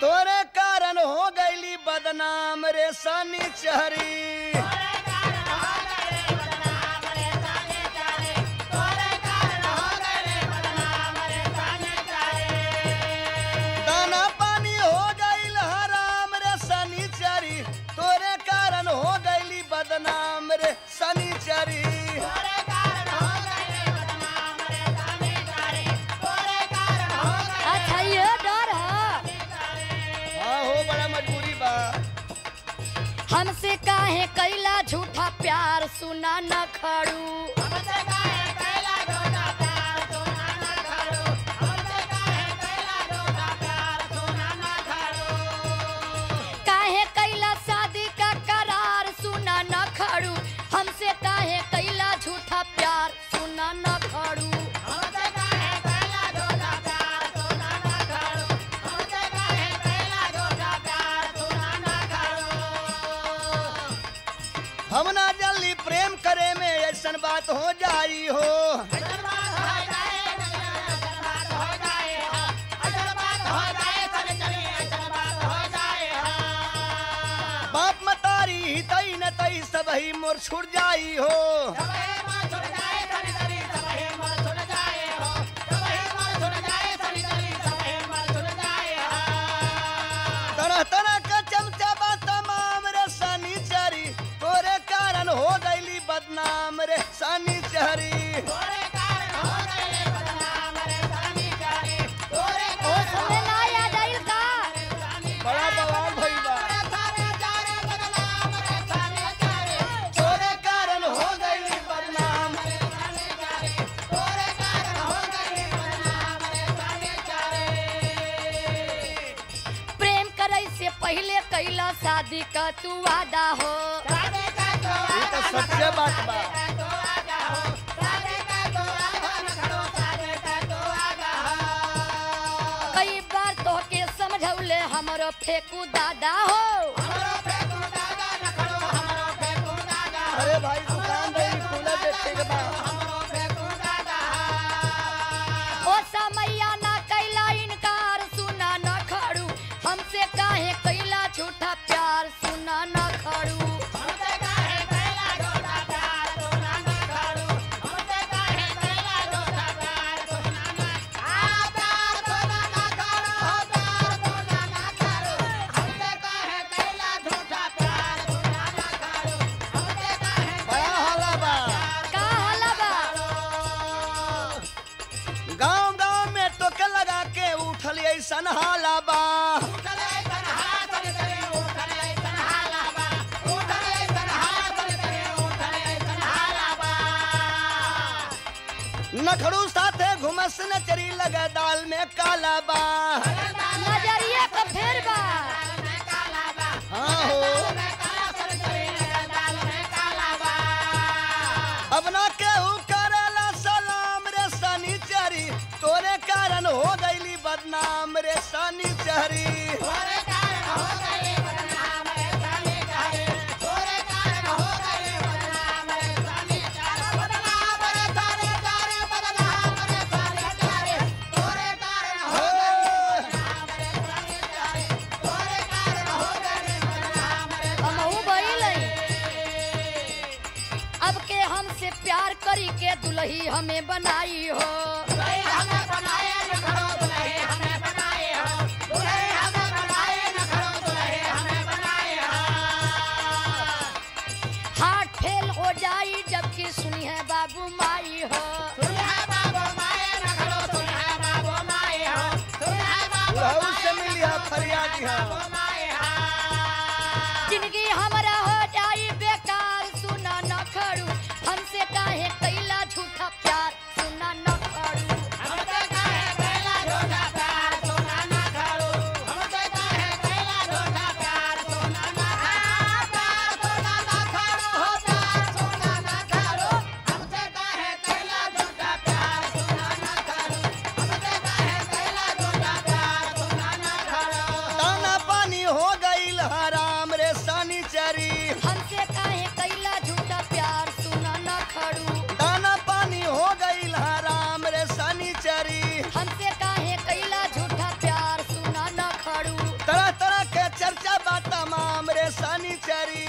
तोरे कारण हो गई बदनाम रे सनी चहरी। हमसे काहे कैला झूठा प्यार सुना न खड़ू। बात हो जाई हो। बाप मतारी तई न तई सब ही मोर छुट जाई हो। बदनाम प्रेम करे से पहले कैला शादी का तू वादा हो। ये तो सच्चे कई बार तो के समझौले हमरो फेकू दादा हो। भाई, दुकान दे खुला देखे के बा ऐसन नखड़ू साथे घुमस न चरी लगा दाल में काला बा नज़रिया का फेर बा हाँ हो। अब ना केहू करेला सलाम रे सनी चरी तोरे कारण हो गईली बदनाम रे सनी चहरी हमहू अब के हमसे प्यार करी के दुल्ही हमें बनाई हो। हाथ फरियादी है। हमसे काहे कैला झूठा प्यार सुना न दाना पानी हो गई हराम रे शनिचरी हमसे काहे कैला झूठा प्यार सुना खड़ू। तरह तरह के चर्चा बा तमाम रे शनिचरी